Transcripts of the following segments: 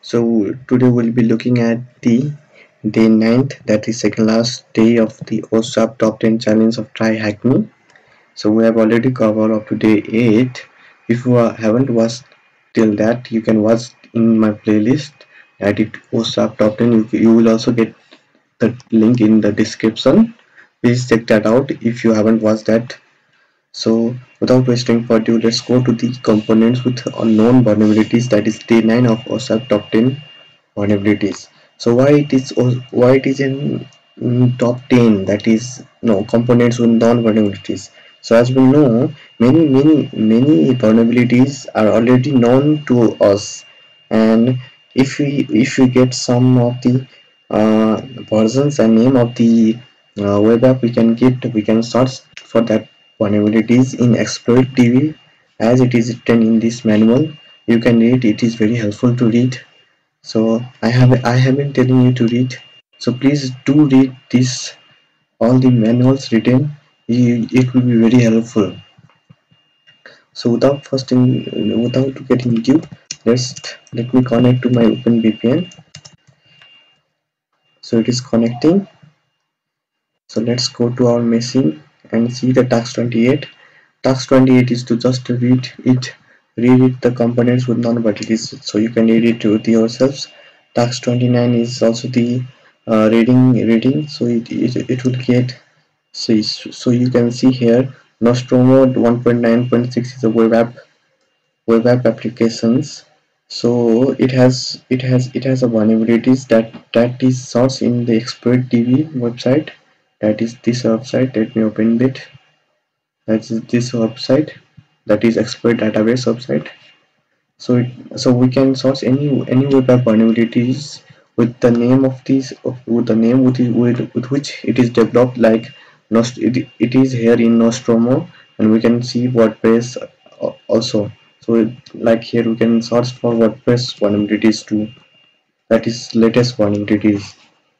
so today we'll be looking at the day 9th that is second last day of the OWASP top 10 challenge of try hack me so we have already covered up to day 8 if you haven't watched till that you can watch in my playlist at it OWASP top 10 you, you will also get the link in the description. Please check that out if you haven't watched that so without wasting further let's go to the components with unknown vulnerabilities that is day 9 of OWASP top 10 vulnerabilities. So why it is why it is in, in top 10 that is no components with non vulnerabilities. So as we know many many many vulnerabilities are already known to us. And if we if we get some of the uh, versions and name of the uh, web app we can get we can search for that vulnerabilities in exploit DB as it is written in this manual you can read. It is very helpful to read. So i have i have been telling you to read. So please do read this all the manuals written. It will be very helpful. So without first in, without getting into let's let me connect to my openvpn. So it is connecting. So let's go to our machine and see the task 28 task 28 is to just read it read it the components with non-vertices. So you can read it with yourselves. Task 29 is also the uh, reading reading. So it, it, it will get so, so you can see here Nostromo 1.9.6 is a web app web app applications. So it has it has it has a vulnerabilities that that is source in the exploit db website that is this website let me open it that is this website that is exploit database website so it, so we can source any any web app vulnerabilities with the name of these with the name with, with, with which it is developed like it, it is here in Nostromo and we can see WordPress also. So it, like here we can search for WordPress vulnerabilities too. That is latest vulnerabilities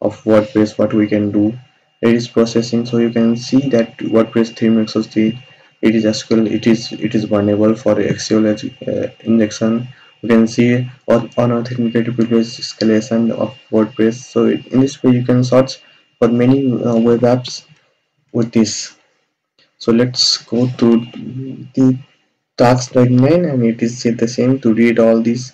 of WordPress what we can do it is processing so you can see that WordPress theme XSD it is SQL it is it is vulnerable for SQL uh, injection. You can see or unauthenticated previous escalation of WordPress so in this way you can search for many uh, web apps with this. So let's go to the task 99 and it is the same to read all these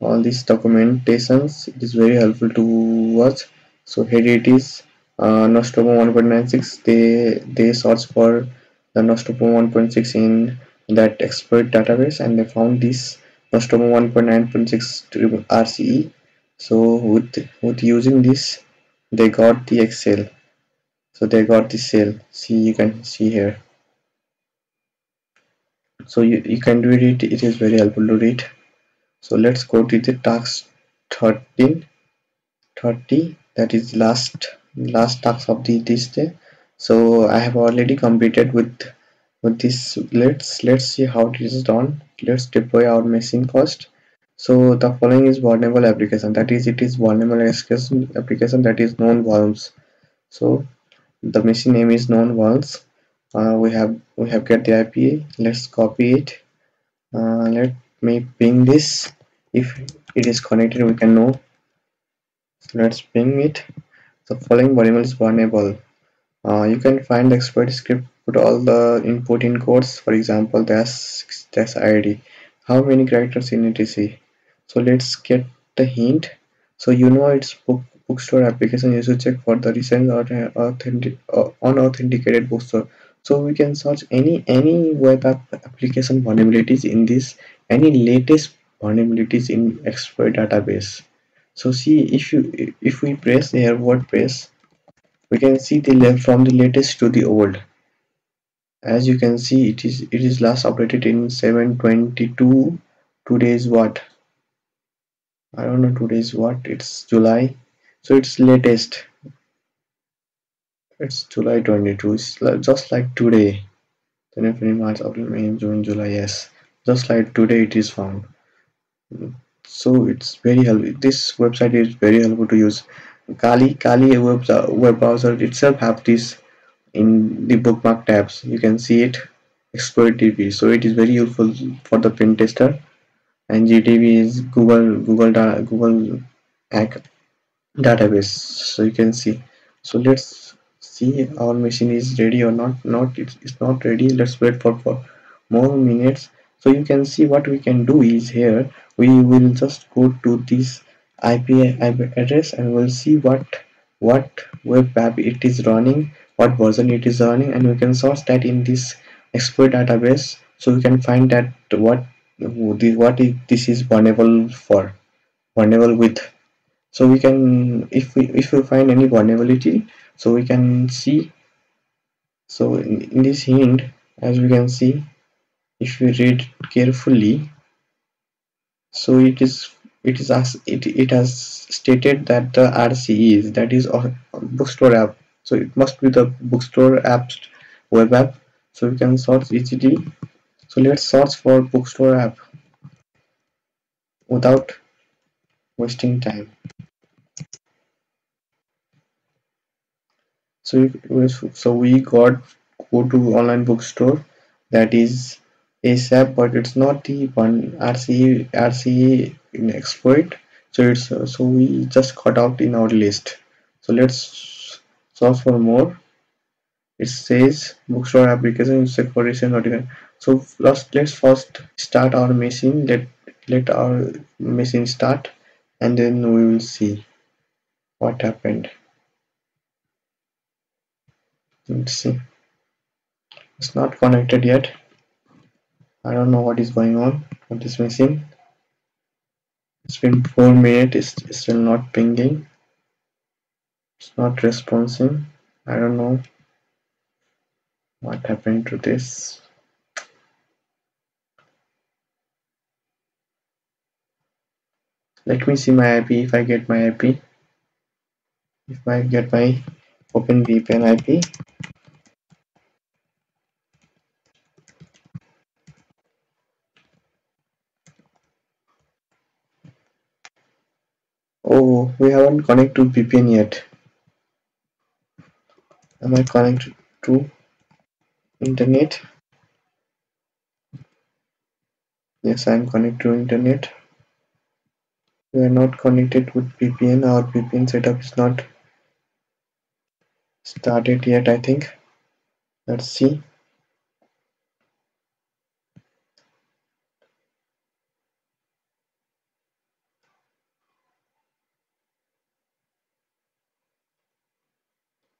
all these documentations. It is very helpful to watch. So here it is uh, Nostromo 1.96 they they searched for the Nostromo 1.6 in that exploit database and they found this Nostromo 1.9.6 RCE so with with using this they got the Excel. So they got the cell see you can see here. So you, you can read it. It is very helpful to read. So let's go to the task 13 30 that is last last task of the this day. So i have already completed with with this. Let's let's see how it is done. Let's deploy our machine first. So the following is vulnerable application. That is it is vulnerable application application that is known volumes so the machine name is known once uh, we have we have get the IPA let's copy it. Uh, let me ping this. If it is connected we can know. So let's ping it the following variable is vulnerable. Uh, you can find the exploit script, put all the input in quotes, for example, dash ID. How many characters in etc. So let's get the hint. So you know it's book bookstore application. You should check for the recent or authentic uh, unauthenticated bookstore. So we can search any any web app application vulnerabilities in this any latest vulnerabilities in exploit database so see if you if we press here wordpress we can see the from the latest to the old. As you can see it is it is last updated in 722 today's what? I don't know today's what it's july. So it's latest. It's july 22 it's just like today. January, March, April, May, June, July. Yes, just like today it is found hmm. So it's very helpful this website is very helpful to use. Kali kali web, web browser itself have this in the bookmark tabs. You can see it exploit db so it is very useful for the pen tester. And GDB is Google Google Google database. So you can see. So let's see our machine is ready or not. Not it's, it's not ready. Let's wait for, for more minutes so you can see what we can do is here we will just go to this IP, address and we'll see what what web app it is running what version it is running and we can source that in this exploit database. So we can find that what what this is vulnerable for vulnerable with. So we can if we if we find any vulnerability so we can see. So in, in this hint as we can see if we read carefully so it is it is as it, it has stated that the RC is that is a bookstore app. So it must be the bookstore app web app. So we can search easily so let's search for bookstore app without wasting time. So so we got go to online bookstore that is asap but it's not the one RCA rce in exploit. So it's uh, so we just cut out in our list. So let's search for more. It says bookstore application separation notification so let's let's first start our machine. Let let our machine start and then we will see what happened. Let's see. It's not connected yet I don't know what is going on what is missing. It's been 4 minutes it's still not pinging. It's not responding. I don't know what happened to this. Let me see my IP if I get my IP if I get my OpenVPN IP Oh, we haven't connected to VPN yet. Am I connected to internet? Yes, I am connected to internet. We are not connected with VPN. Our VPN setup is not started yet, I think. Let's see.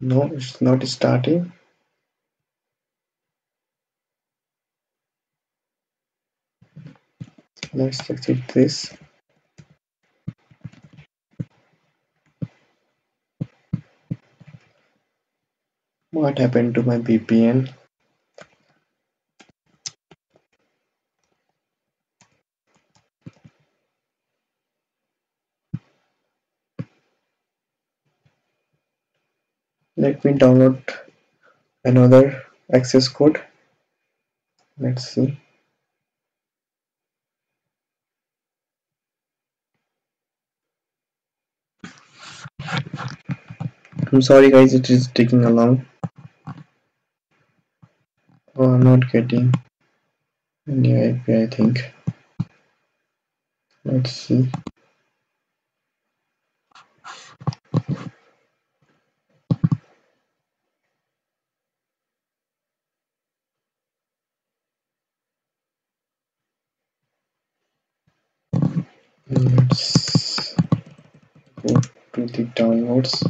No, it's not starting. Let's exit this. What happened to my VPN? Me download another access code. Let's see. I'm sorry guys, it is taking a long. Oh, I'm not getting any IP, I think. Let's see. Let's go to the downloads.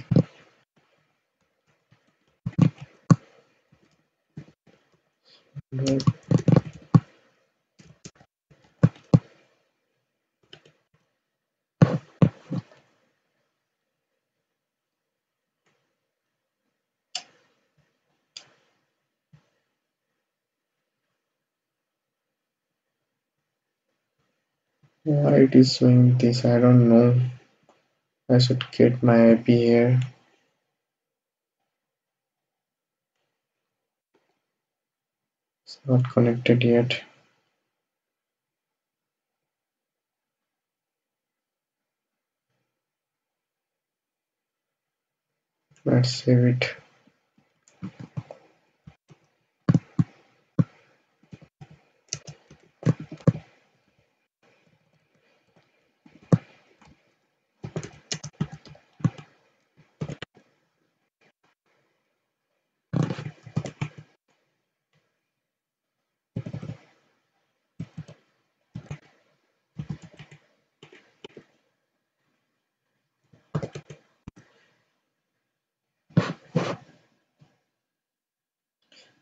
Why it is showing this? I don't know. I should get my IP here. It's not connected yet. Let's save it.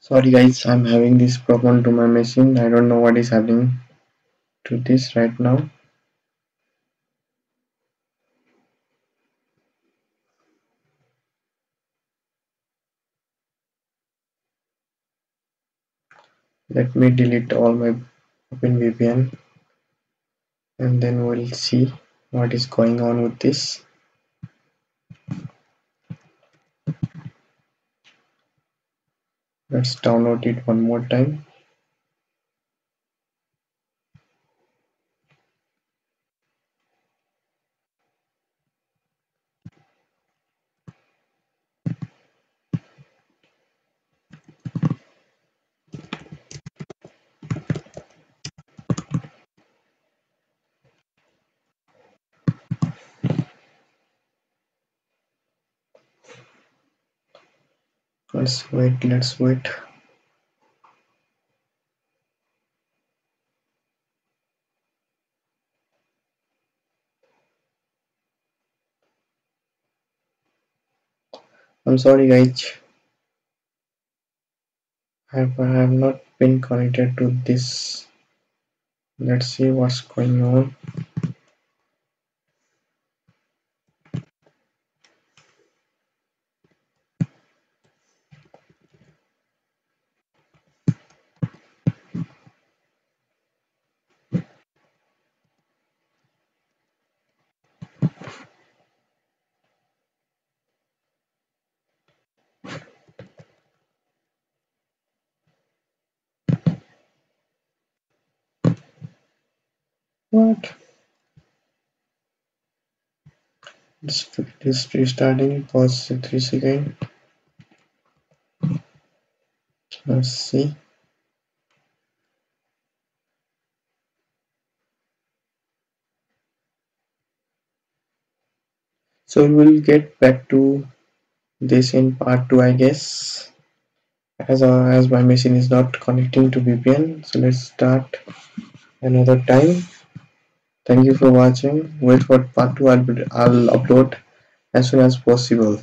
Sorry guys i'm having this problem to my machine. I don't know what is happening to this right now. Let me delete all my open OpenVPN and then we'll see what is going on with this let's download it one more time let's wait let's wait. I'm sorry guys. I have not been connected to this. Let's see what's going on what? This is restarting pause three seconds let's see so we'll get back to this in part 2 I guess. As, uh, as my machine is not connecting to VPN so let's start another time thank you for watching. Wait for part 2 I'll, I'll upload as soon as possible